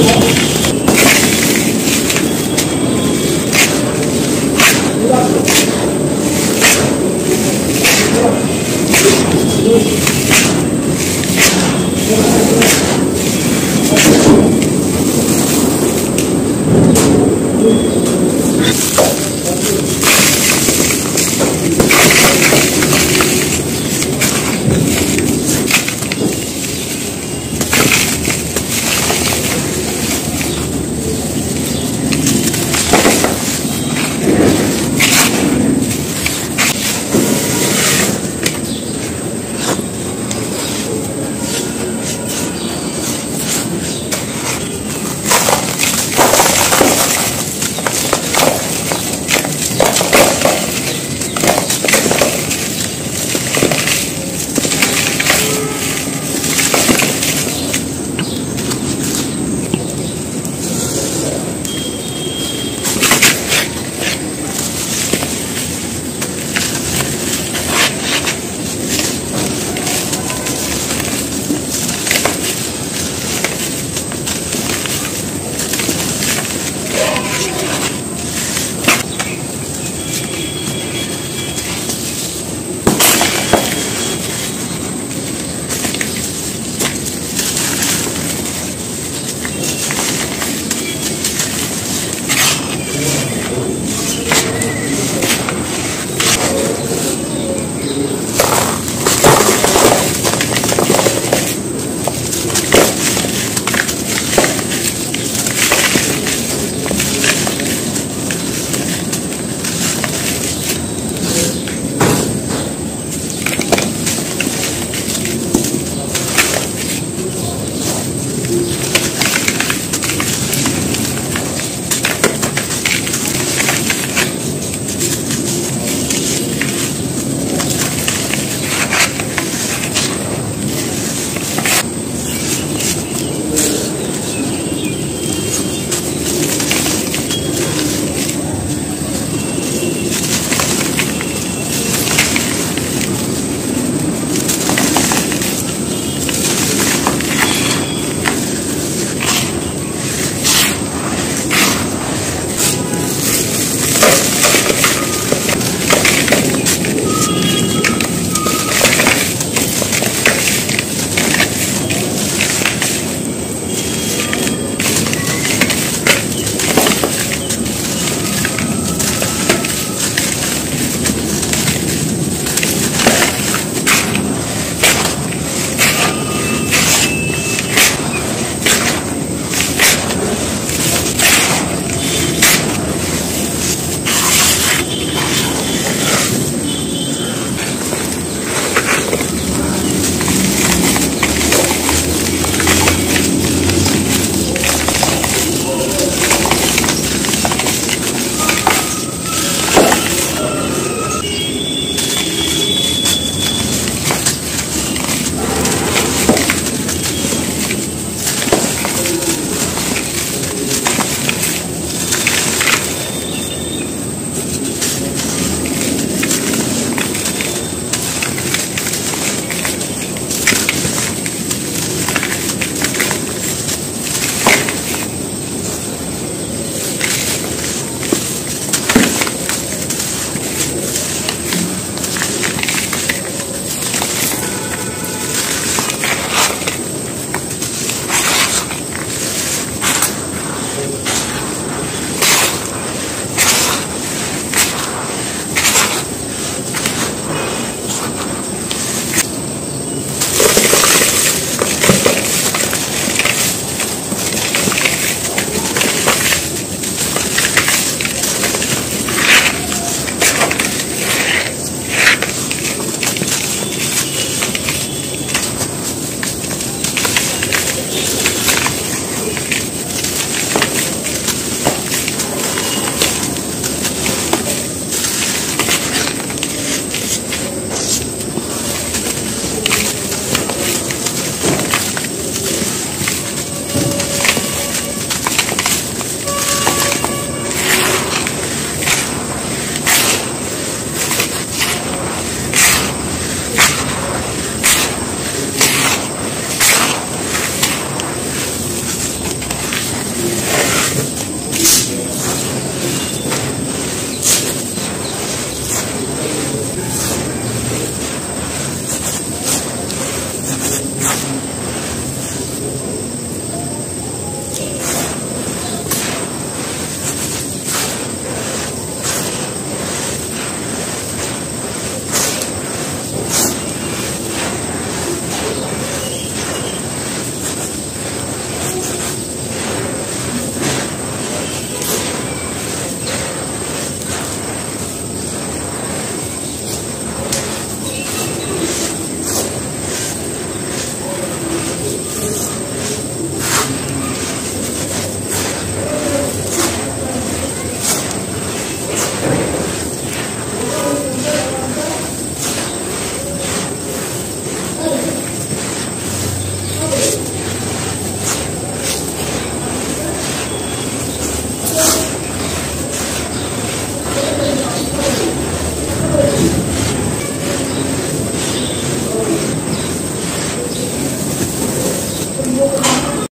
Lord.